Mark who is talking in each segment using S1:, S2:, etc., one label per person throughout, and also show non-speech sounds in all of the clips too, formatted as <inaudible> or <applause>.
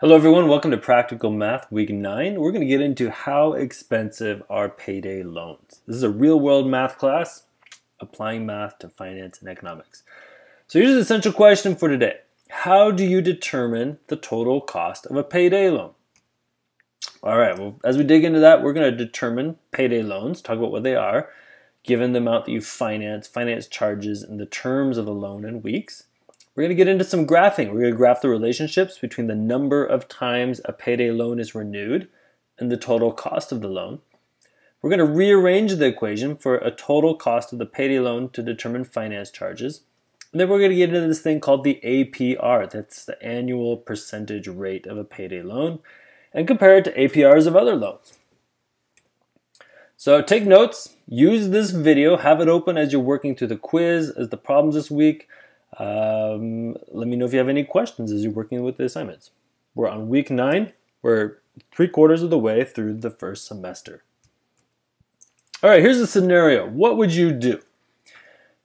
S1: Hello everyone, welcome to Practical Math Week 9. We're going to get into how expensive are payday loans. This is a real world math class, applying math to finance and economics. So here's the essential question for today. How do you determine the total cost of a payday loan? All right, well, as we dig into that, we're going to determine payday loans, talk about what they are, given the amount that you finance, finance charges, and the terms of the loan in weeks. We're going to get into some graphing. We're going to graph the relationships between the number of times a payday loan is renewed and the total cost of the loan. We're going to rearrange the equation for a total cost of the payday loan to determine finance charges. And then we're going to get into this thing called the APR. That's the annual percentage rate of a payday loan and compare it to APRs of other loans. So take notes, use this video, have it open as you're working through the quiz, as the problems this week. Um, let me know if you have any questions as you're working with the assignments. We're on week nine. We're three quarters of the way through the first semester. All right, here's a scenario. What would you do?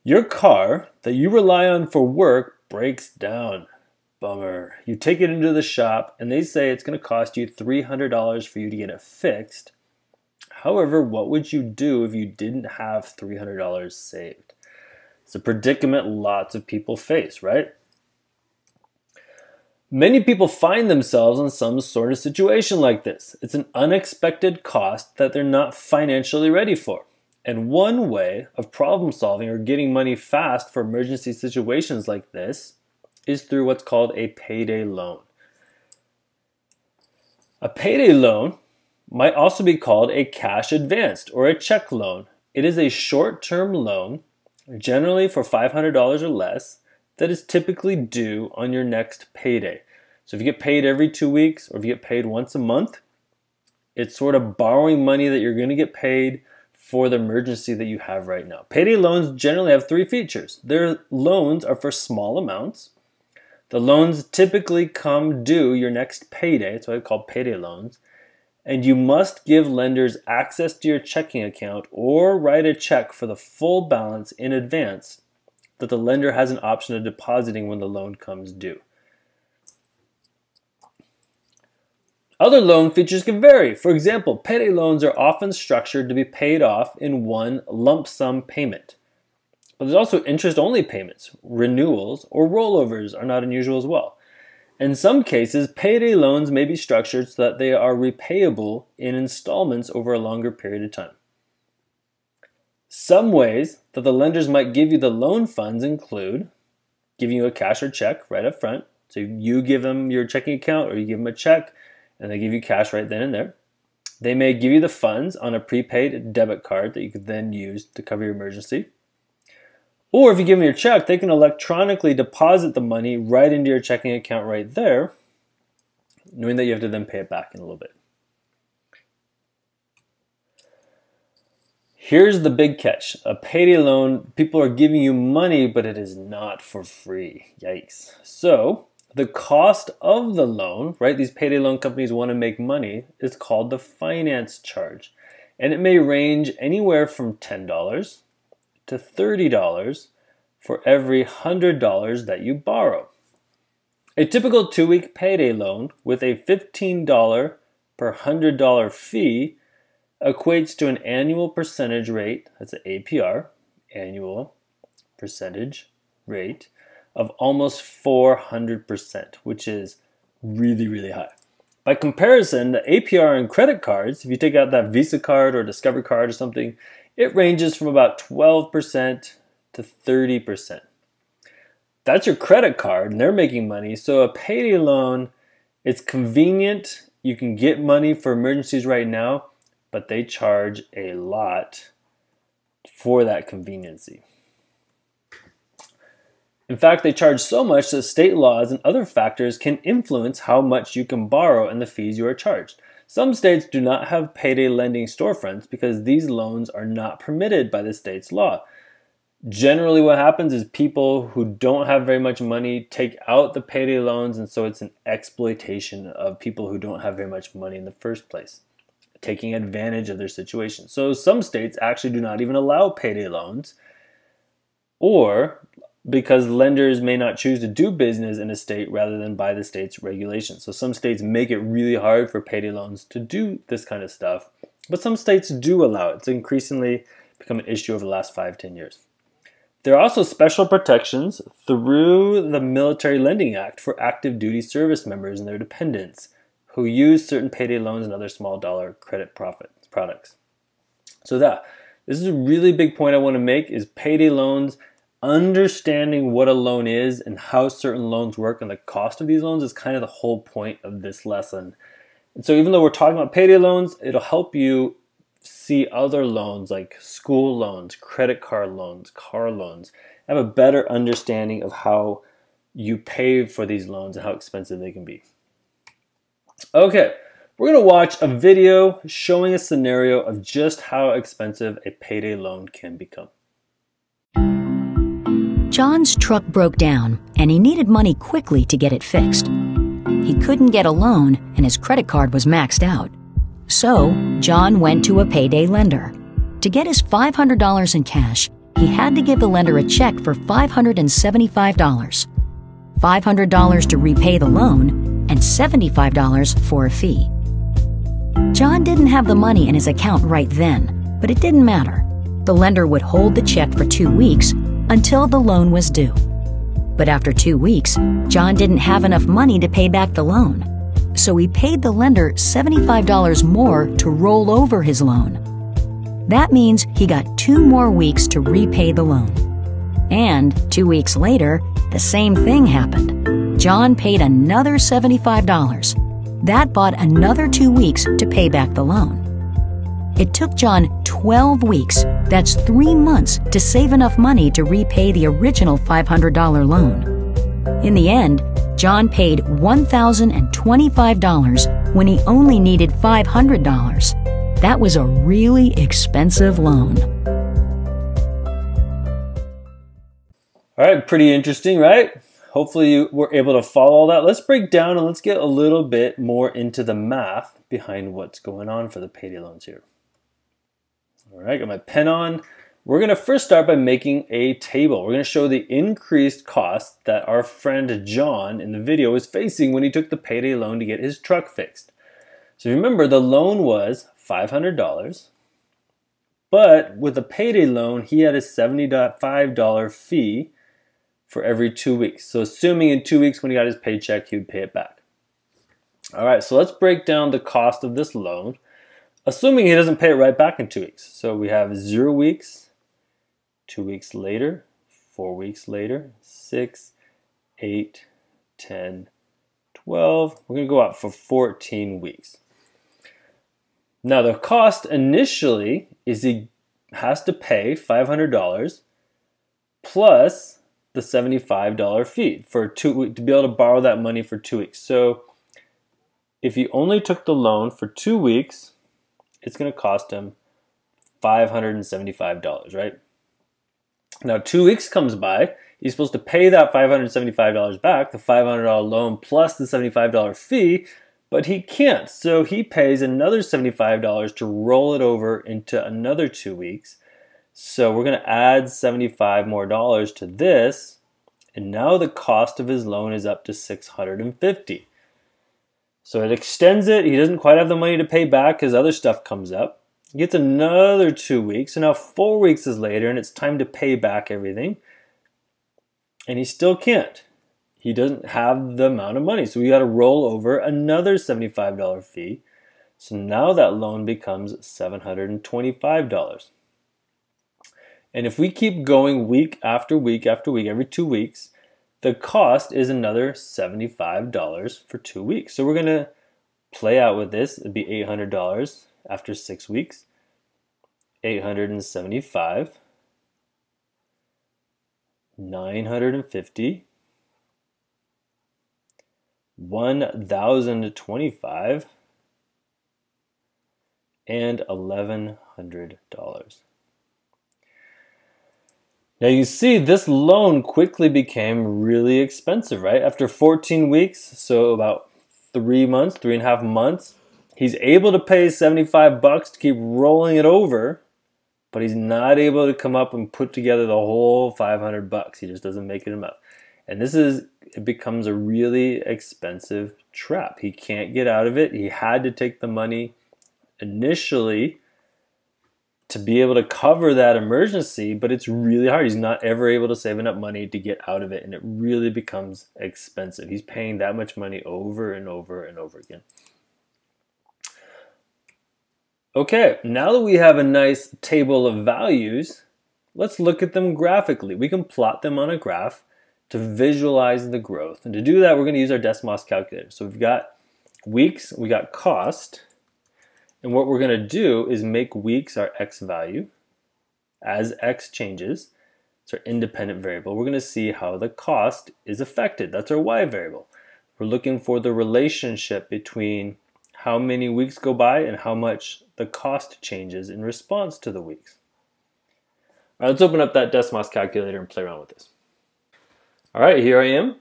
S1: Your car that you rely on for work breaks down. Bummer. You take it into the shop and they say it's going to cost you $300 for you to get it fixed. However, what would you do if you didn't have $300 saved? It's a predicament lots of people face, right? Many people find themselves in some sort of situation like this. It's an unexpected cost that they're not financially ready for. And one way of problem solving or getting money fast for emergency situations like this is through what's called a payday loan. A payday loan might also be called a cash advanced or a check loan. It is a short term loan generally for $500 or less, that is typically due on your next payday. So if you get paid every two weeks or if you get paid once a month, it's sort of borrowing money that you're going to get paid for the emergency that you have right now. Payday loans generally have three features. Their loans are for small amounts. The loans typically come due your next payday. That's why I call payday loans and you must give lenders access to your checking account or write a check for the full balance in advance that the lender has an option of depositing when the loan comes due. Other loan features can vary. For example, payday loans are often structured to be paid off in one lump sum payment. But there's also interest only payments, renewals, or rollovers are not unusual as well. In some cases, payday loans may be structured so that they are repayable in installments over a longer period of time. Some ways that the lenders might give you the loan funds include giving you a cash or check right up front. So you give them your checking account or you give them a check and they give you cash right then and there. They may give you the funds on a prepaid debit card that you could then use to cover your emergency. Or if you give them your check, they can electronically deposit the money right into your checking account right there, knowing that you have to then pay it back in a little bit. Here's the big catch. A payday loan, people are giving you money, but it is not for free. Yikes. So, the cost of the loan, right? These payday loan companies want to make money, is called the finance charge. And it may range anywhere from $10 to $30 for every $100 that you borrow. A typical two week payday loan with a $15 per $100 fee equates to an annual percentage rate, that's an APR, annual percentage rate, of almost 400%, which is really, really high. By comparison, the APR on credit cards, if you take out that Visa card or Discover card or something, it ranges from about 12% to 30%. That's your credit card, and they're making money. So a payday loan, it's convenient. You can get money for emergencies right now, but they charge a lot for that conveniency. In fact, they charge so much that state laws and other factors can influence how much you can borrow and the fees you are charged. Some states do not have payday lending storefronts because these loans are not permitted by the state's law. Generally, what happens is people who don't have very much money take out the payday loans, and so it's an exploitation of people who don't have very much money in the first place, taking advantage of their situation. So, some states actually do not even allow payday loans, or because lenders may not choose to do business in a state rather than by the state's regulations. So some states make it really hard for payday loans to do this kind of stuff, but some states do allow it. It's increasingly become an issue over the last five, ten years. There are also special protections through the Military Lending Act for active duty service members and their dependents who use certain payday loans and other small dollar credit products. So that this is a really big point I want to make is payday loans understanding what a loan is and how certain loans work and the cost of these loans is kind of the whole point of this lesson. And so even though we're talking about payday loans, it'll help you see other loans like school loans, credit card loans, car loans, have a better understanding of how you pay for these loans and how expensive they can be. Okay, we're going to watch a video showing a scenario of just how expensive a payday loan can become.
S2: John's truck broke down and he needed money quickly to get it fixed. He couldn't get a loan and his credit card was maxed out. So, John went to a payday lender. To get his $500 in cash, he had to give the lender a check for $575. $500 to repay the loan and $75 for a fee. John didn't have the money in his account right then, but it didn't matter. The lender would hold the check for two weeks until the loan was due. But after two weeks, John didn't have enough money to pay back the loan. So he paid the lender $75 more to roll over his loan. That means he got two more weeks to repay the loan. And two weeks later, the same thing happened. John paid another $75. That bought another two weeks to pay back the loan. It took John 12 weeks, that's three months, to save enough money to repay the original $500 loan. In the end, John paid $1,025 when he only needed $500. That was a really expensive loan.
S1: All right, pretty interesting, right? Hopefully you were able to follow all that. Let's break down and let's get a little bit more into the math behind what's going on for the payday loans here. All right, got my pen on. We're going to first start by making a table. We're to show the increased cost that our friend John in the video was facing when he took the payday loan to get his truck fixed. So remember, the loan was $500, but with a payday loan, he had a $75 fee for every two weeks. So assuming in two weeks when he got his paycheck, he would pay it back. All right, so let's break down the cost of this loan assuming he doesn't pay it right back in two weeks. So we have zero weeks, two weeks later, four weeks later, six, eight, 10, 12. We're going to go out for 14 weeks. Now the cost initially is he has to pay $500 plus the $75 fee for two to be able to borrow that money for two weeks. So if he only took the loan for two weeks, it's going to cost him $575, right? Now, two weeks comes by. He's supposed to pay that $575 back, the $500 loan plus the $75 fee, but he can't. So he pays another $75 to roll it over into another two weeks. So we're going to add 75 more dollars to this, and now the cost of his loan is up to 650. So it extends it. He doesn't quite have the money to pay back because other stuff comes up. He gets another two weeks. So now four weeks is later and it's time to pay back everything. And he still can't. He doesn't have the amount of money. So we got to roll over another $75 fee. So now that loan becomes $725. And if we keep going week after week after week, every two weeks, the cost is another $75 for two weeks. So we're going to play out with this. It'd be $800 after six weeks. 875 950 1025 and $1100 now you see this loan quickly became really expensive, right? After 14 weeks, so about three months, three and a half months, he's able to pay 75 bucks to keep rolling it over, but he's not able to come up and put together the whole 500 bucks. He just doesn't make it enough. And this is, it becomes a really expensive trap. He can't get out of it. He had to take the money initially to be able to cover that emergency, but it's really hard. He's not ever able to save enough money to get out of it, and it really becomes expensive. He's paying that much money over and over and over again. Okay, now that we have a nice table of values, let's look at them graphically. We can plot them on a graph to visualize the growth. And to do that, we're going to use our Desmos calculator. So we've got weeks, we got cost, and what we're going to do is make weeks our x value. As x changes, it's our independent variable. We're going to see how the cost is affected. That's our y variable. We're looking for the relationship between how many weeks go by and how much the cost changes in response to the weeks. All right, let's open up that Desmos calculator and play around with this. All right, here I am.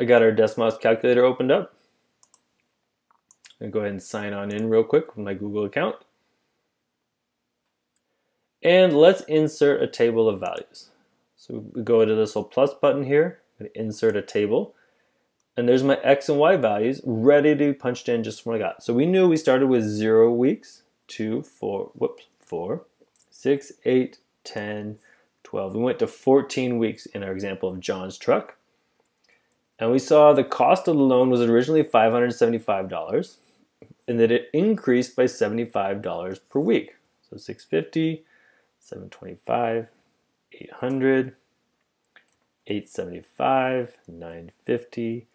S1: I got our Desmos calculator opened up. I'm gonna go ahead and sign on in real quick with my Google account. And let's insert a table of values. So we go to this little plus button here, insert a table and there's my X and Y values ready to be punched in just what I got. So we knew we started with zero weeks, two, four, whoops, four, six, eight, 10, 12. We went to 14 weeks in our example of John's truck. And we saw the cost of the loan was originally $575 and that it increased by $75 per week. So 650, 725, 800, 875, 950,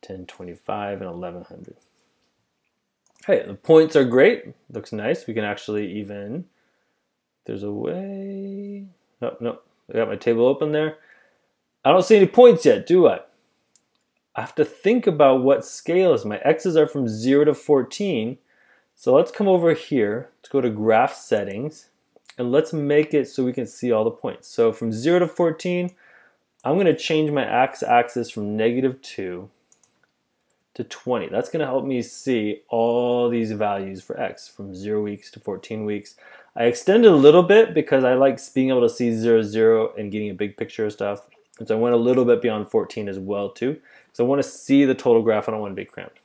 S1: 1025 and 1100. Hey, the points are great. Looks nice. We can actually even, there's a way, no, no, I got my table open there. I don't see any points yet, do I? I have to think about what scale is. My x's are from 0 to 14. So let's come over here. Let's go to graph settings and let's make it so we can see all the points. So from 0 to 14, I'm going to change my x-axis from negative 2 to 20. That's going to help me see all these values for x from 0 weeks to 14 weeks. I extended a little bit because I like being able to see 0, 0 and getting a big picture of stuff. And so I went a little bit beyond 14 as well too. So I want to see the total graph. I don't want to be cramped.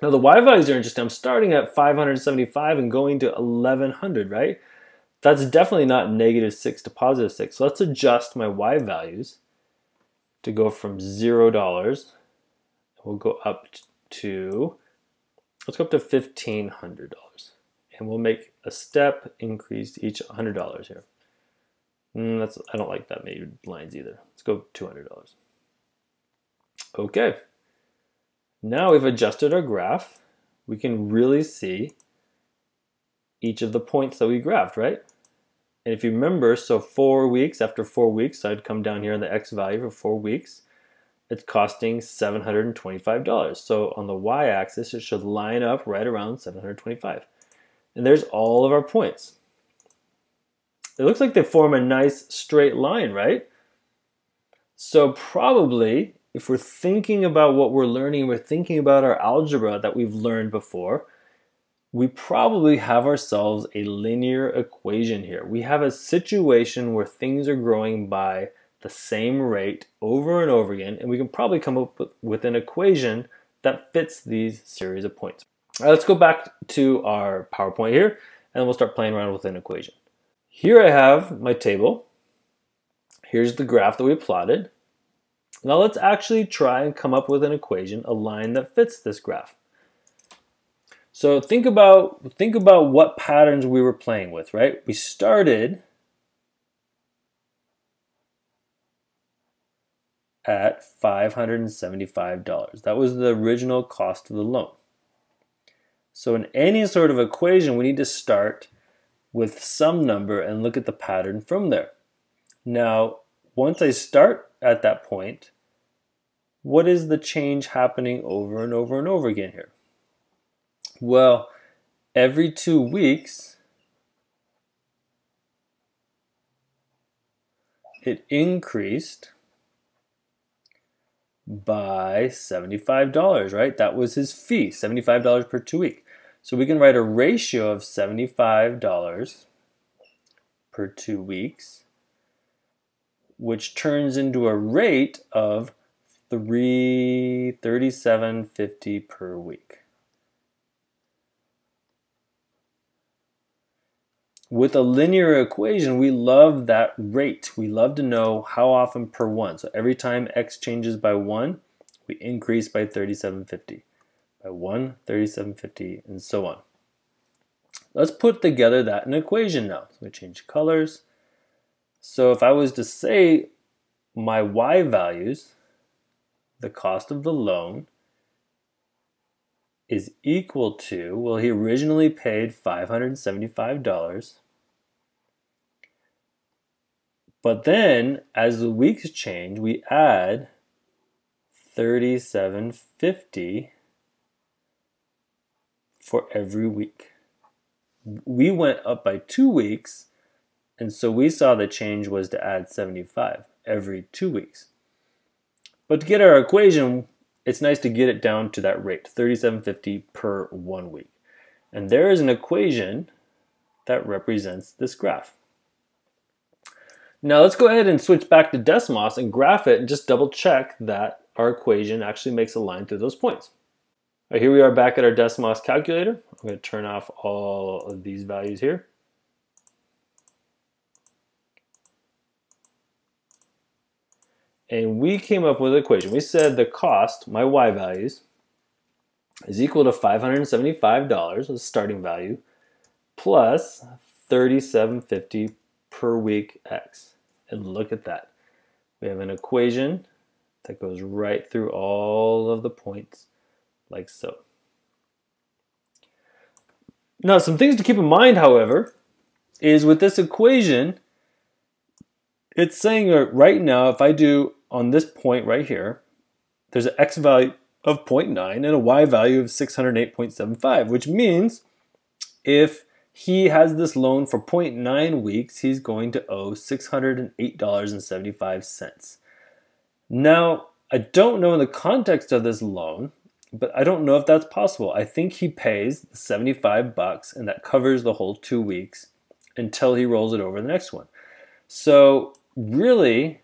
S1: Now the y values are interesting. I'm starting at 575 and going to 1100, right? That's definitely not negative 6 to positive 6. So let's adjust my y values to go from $0 we'll go up to, let's go up to $1,500. And we'll make a step increase each $100 here. Mm, that's I don't like that many lines either. Let's go $200. Okay. Now we've adjusted our graph. We can really see each of the points that we graphed, right? And if you remember, so four weeks, after four weeks, I'd come down here on the X value for four weeks it's costing $725. So on the y-axis, it should line up right around 725. And there's all of our points. It looks like they form a nice straight line, right? So probably, if we're thinking about what we're learning, we're thinking about our algebra that we've learned before, we probably have ourselves a linear equation here. We have a situation where things are growing by the same rate over and over again, and we can probably come up with an equation that fits these series of points. Right, let's go back to our PowerPoint here, and we'll start playing around with an equation. Here I have my table. Here's the graph that we plotted. Now let's actually try and come up with an equation, a line that fits this graph. So think about, think about what patterns we were playing with, right? We started at $575. That was the original cost of the loan. So in any sort of equation, we need to start with some number and look at the pattern from there. Now, once I start at that point, what is the change happening over and over and over again here? Well, every two weeks, it increased by $75, right? That was his fee, $75 per two week. So we can write a ratio of $75 per two weeks, which turns into a rate of 337.50 per week. With a linear equation, we love that rate. We love to know how often per one. So every time x changes by one, we increase by 37.50. By one, 37.50, and so on. Let's put together that in an equation now. So we change colors. So if I was to say my y values, the cost of the loan, is equal to, well, he originally paid $575. But then, as the weeks change, we add 3750 for every week. We went up by two weeks, and so we saw the change was to add 75 every two weeks. But to get our equation, it's nice to get it down to that rate, 3750 per one week. And there is an equation that represents this graph. Now let's go ahead and switch back to Desmos and graph it and just double check that our equation actually makes a line through those points. Here we are back at our Desmos calculator. I'm going to turn off all of these values here. And we came up with an equation. We said the cost, my y values, is equal to $575 the starting value plus 3750 per week x. And look at that. We have an equation that goes right through all of the points like so. Now, some things to keep in mind, however, is with this equation, it's saying uh, right now, if I do on this point right here, there's an x value of 0.9 and a y value of 608.75, which means if he has this loan for 0.9 weeks, he's going to owe $608.75. Now, I don't know in the context of this loan, but I don't know if that's possible. I think he pays 75 bucks and that covers the whole two weeks until he rolls it over the next one. So really,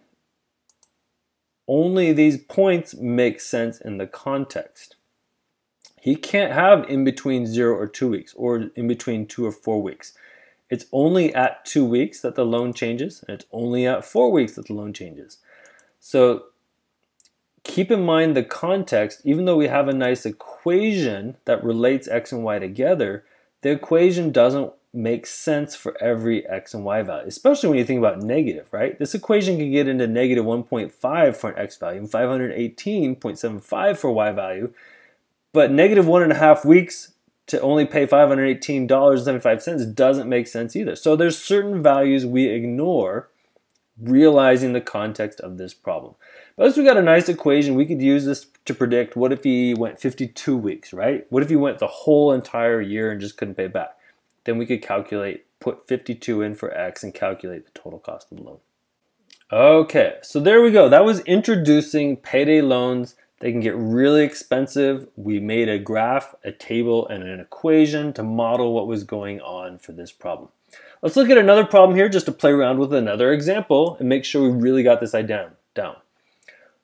S1: only these points make sense in the context. He can't have in between zero or two weeks or in between two or four weeks. It's only at two weeks that the loan changes, and it's only at four weeks that the loan changes. So keep in mind the context, even though we have a nice equation that relates x and y together, the equation doesn't makes sense for every x and y value, especially when you think about negative, right? This equation can get into negative 1.5 for an x value and 518.75 for y value, but negative one and a half weeks to only pay $518.75 doesn't make sense either. So there's certain values we ignore realizing the context of this problem. But as we got a nice equation, we could use this to predict what if he went 52 weeks, right? What if he went the whole entire year and just couldn't pay back? Then we could calculate, put 52 in for x and calculate the total cost of the loan. Okay, so there we go. That was introducing payday loans. They can get really expensive. We made a graph, a table, and an equation to model what was going on for this problem. Let's look at another problem here just to play around with another example and make sure we really got this idea down.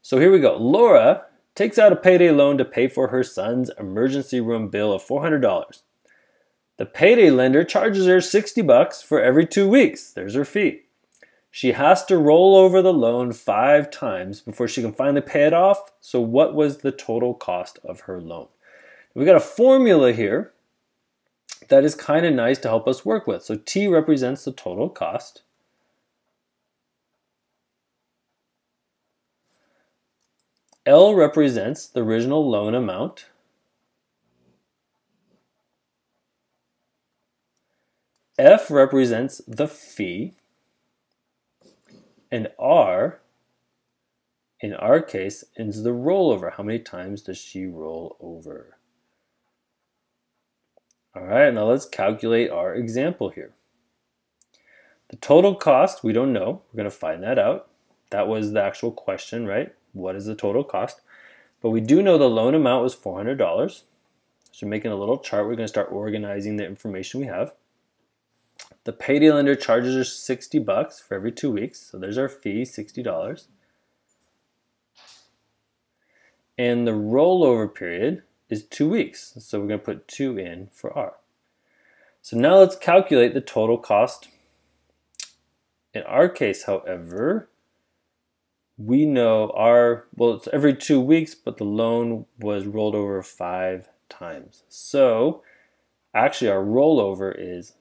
S1: So here we go. Laura takes out a payday loan to pay for her son's emergency room bill of $400. The payday lender charges her 60 bucks for every two weeks. There's her fee. She has to roll over the loan five times before she can finally pay it off. So, what was the total cost of her loan? We got a formula here that is kind of nice to help us work with. So, T represents the total cost. L represents the original loan amount. F represents the fee, and R, in our case, is the rollover. How many times does she roll over? All right, now let's calculate our example here. The total cost, we don't know. We're going to find that out. That was the actual question, right? What is the total cost? But we do know the loan amount was $400. So making a little chart, we're going to start organizing the information we have. The payday lender charges us 60 bucks for every two weeks. So there's our fee, $60. And the rollover period is two weeks. So we're going to put two in for R. So now let's calculate the total cost. In our case, however, we know our, well, it's every two weeks, but the loan was rolled over five times. So actually our rollover is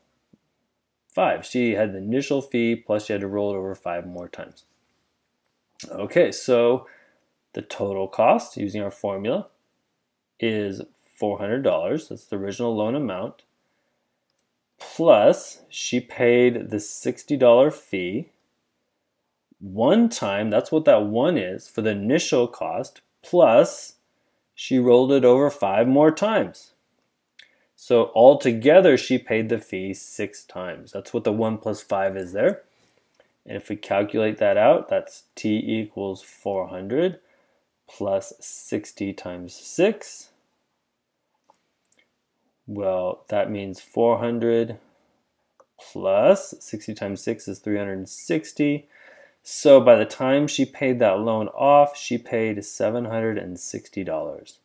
S1: five. She had the initial fee plus she had to roll it over five more times. Okay, so the total cost using our formula is $400. That's the original loan amount. Plus, she paid the $60 fee one time. That's what that one is for the initial cost. Plus, she rolled it over five more times. So altogether, she paid the fee six times. That's what the 1 plus 5 is there. And if we calculate that out, that's t equals 400 plus 60 times 6. Well, that means 400 plus 60 times 6 is 360. So by the time she paid that loan off, she paid $760.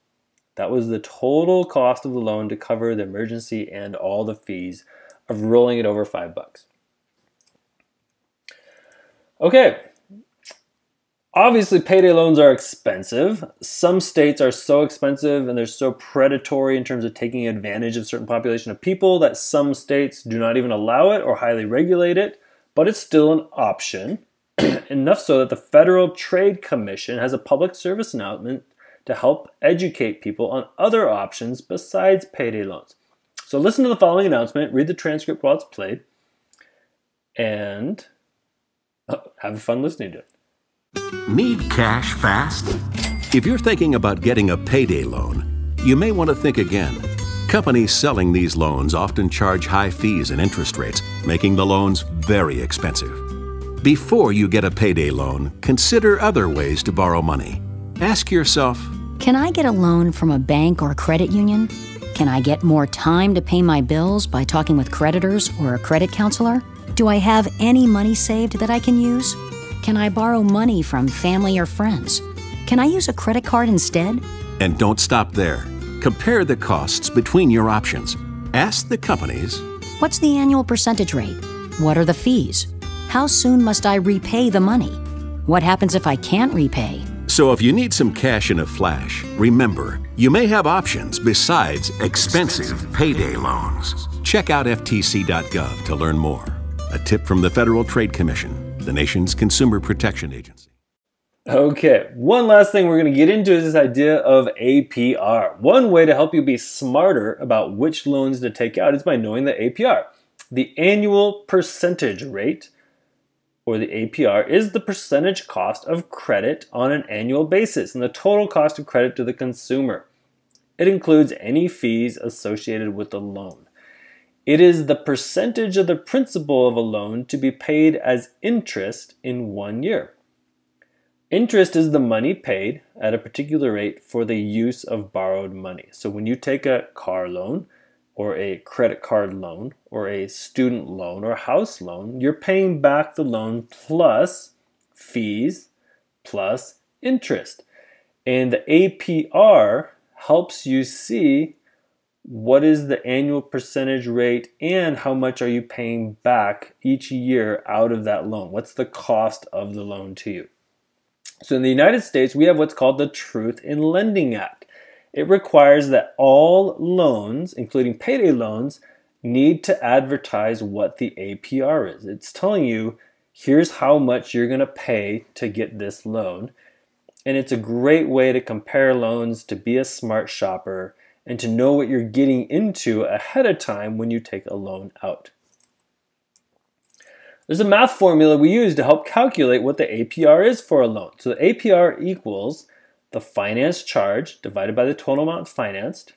S1: That was the total cost of the loan to cover the emergency and all the fees of rolling it over five bucks. Okay. Obviously, payday loans are expensive. Some states are so expensive and they're so predatory in terms of taking advantage of certain population of people that some states do not even allow it or highly regulate it, but it's still an option. <clears throat> Enough so that the Federal Trade Commission has a public service announcement to help educate people on other options besides payday loans. So listen to the following announcement, read the transcript while it's played, and oh, have fun listening to it.
S3: Need cash fast? If you're thinking about getting a payday loan, you may want to think again. Companies selling these loans often charge high fees and interest rates, making the loans very expensive. Before you get a payday loan, consider other ways to borrow money. Ask yourself
S2: Can I get a loan from a bank or credit union? Can I get more time to pay my bills by talking with creditors or a credit counselor? Do I have any money saved that I can use? Can I borrow money from family or friends? Can I use a credit card instead?
S3: And don't stop there. Compare the costs between your options. Ask the companies
S2: What's the annual percentage rate? What are the fees? How soon must I repay the money? What happens if I can't repay?
S3: So if you need some cash in a flash, remember, you may have options besides expensive payday loans. Check out FTC.gov to learn more. A tip from the Federal Trade Commission, the nation's consumer protection agency.
S1: Okay, one last thing we're going to get into is this idea of APR. One way to help you be smarter about which loans to take out is by knowing the APR, the annual percentage rate or the APR, is the percentage cost of credit on an annual basis and the total cost of credit to the consumer. It includes any fees associated with the loan. It is the percentage of the principal of a loan to be paid as interest in one year. Interest is the money paid at a particular rate for the use of borrowed money. So when you take a car loan, or a credit card loan or a student loan or a house loan, you're paying back the loan plus fees plus interest. And the APR helps you see what is the annual percentage rate and how much are you paying back each year out of that loan? What's the cost of the loan to you? So in the United States, we have what's called the Truth in Lending Act. It requires that all loans, including payday loans, need to advertise what the APR is. It's telling you, here's how much you're going to pay to get this loan. And it's a great way to compare loans, to be a smart shopper, and to know what you're getting into ahead of time when you take a loan out. There's a math formula we use to help calculate what the APR is for a loan. So the APR equals the finance charge divided by the total amount financed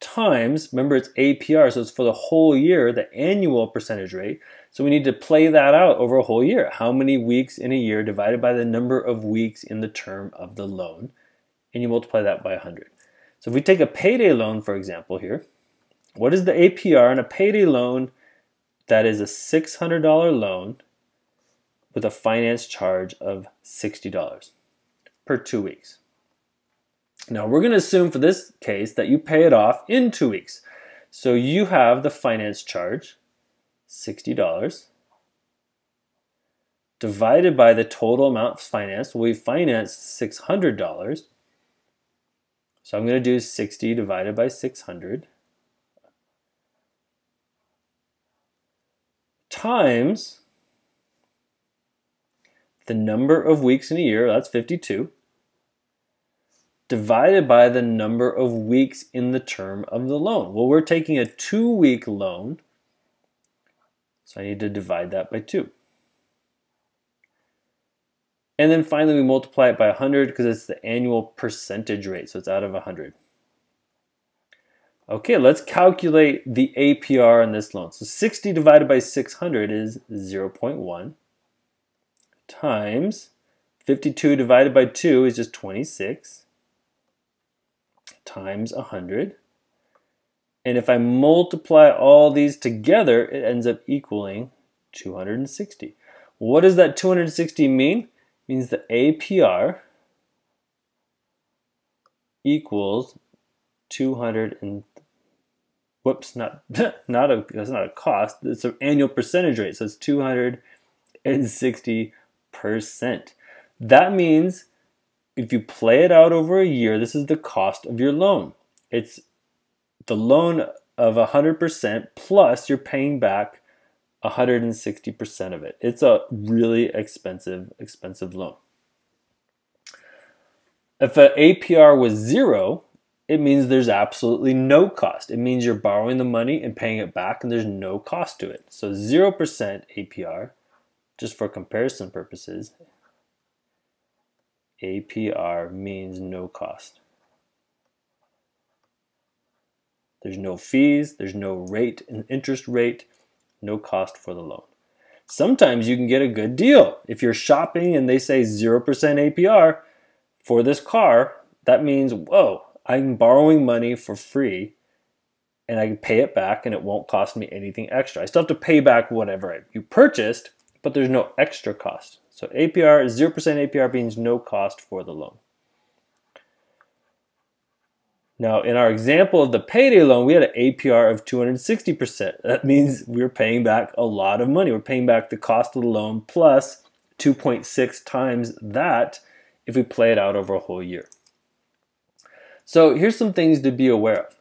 S1: times, remember it's APR, so it's for the whole year, the annual percentage rate. So we need to play that out over a whole year. How many weeks in a year divided by the number of weeks in the term of the loan, and you multiply that by 100. So if we take a payday loan, for example, here, what is the APR on a payday loan that is a $600 loan with a finance charge of $60 per two weeks. Now we're going to assume for this case that you pay it off in two weeks. So you have the finance charge, $60, divided by the total amount financed. We financed $600. So I'm going to do 60 divided by 600 times the number of weeks in a year, that's 52, divided by the number of weeks in the term of the loan. Well, we're taking a two week loan, so I need to divide that by two. And then finally, we multiply it by 100 because it's the annual percentage rate, so it's out of 100. Okay, let's calculate the APR on this loan. So 60 divided by 600 is 0.1 times 52 divided by 2 is just 26 times 100. And if I multiply all these together, it ends up equaling 260. What does that 260 mean? It means the APR equals 200 and whoops, not <laughs> not a that's not a cost. It's an annual percentage rate, so it's 260 percent. That means if you play it out over a year, this is the cost of your loan. It's the loan of 100% plus you're paying back 160% of it. It's a really expensive, expensive loan. If an APR was zero, it means there's absolutely no cost. It means you're borrowing the money and paying it back and there's no cost to it. So 0% APR just for comparison purposes, APR means no cost. There's no fees, there's no rate, an interest rate, no cost for the loan. Sometimes you can get a good deal. If you're shopping and they say 0% APR for this car, that means, whoa, I'm borrowing money for free and I can pay it back and it won't cost me anything extra. I still have to pay back whatever you purchased, but there's no extra cost. So APR, 0% APR means no cost for the loan. Now, in our example of the payday loan, we had an APR of 260%. That means we're paying back a lot of money. We're paying back the cost of the loan plus 2.6 times that if we play it out over a whole year. So here's some things to be aware of.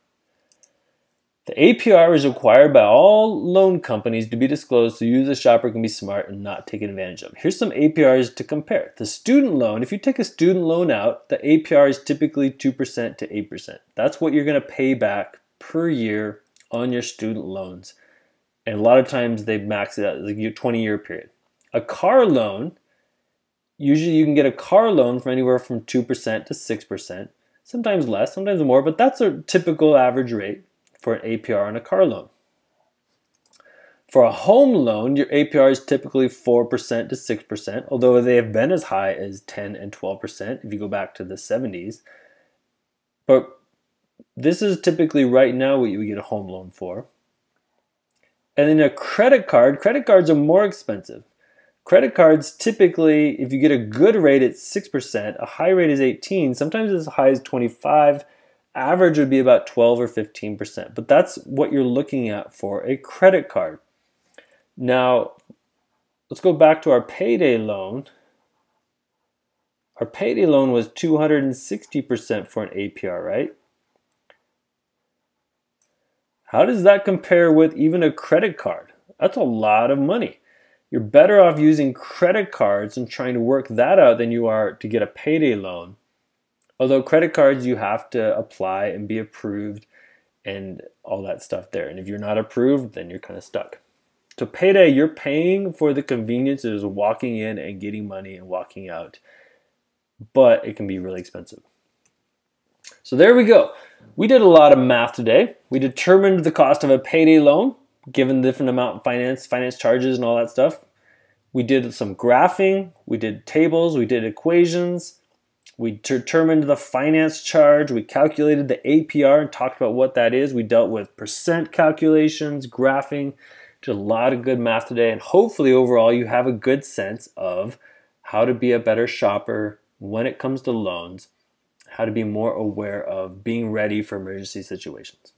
S1: The APR is required by all loan companies to be disclosed so you, the shopper, can be smart and not taken advantage of. Here's some APRs to compare. The student loan, if you take a student loan out, the APR is typically 2% to 8%. That's what you're going to pay back per year on your student loans. And a lot of times they max it out like a 20 year period. A car loan, usually you can get a car loan for anywhere from 2% to 6%, sometimes less, sometimes more, but that's a typical average rate for an APR on a car loan. For a home loan, your APR is typically 4% to 6%, although they have been as high as 10 and 12% if you go back to the 70s. But this is typically right now what you would get a home loan for. And then a credit card, credit cards are more expensive. Credit cards typically, if you get a good rate, it's 6%, a high rate is 18, sometimes as high as 25 average would be about 12 or 15%, but that's what you're looking at for a credit card. Now, let's go back to our payday loan. Our payday loan was 260% for an APR, right? How does that compare with even a credit card? That's a lot of money. You're better off using credit cards and trying to work that out than you are to get a payday loan Although credit cards, you have to apply and be approved and all that stuff there. And if you're not approved, then you're kind of stuck. So payday, you're paying for the convenience of walking in and getting money and walking out, but it can be really expensive. So there we go. We did a lot of math today. We determined the cost of a payday loan, given the different amount of finance, finance charges, and all that stuff. We did some graphing. We did tables. We did equations. We determined the finance charge. We calculated the APR and talked about what that is. We dealt with percent calculations, graphing, Just a lot of good math today, and hopefully, overall, you have a good sense of how to be a better shopper when it comes to loans, how to be more aware of being ready for emergency situations.